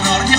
Norte.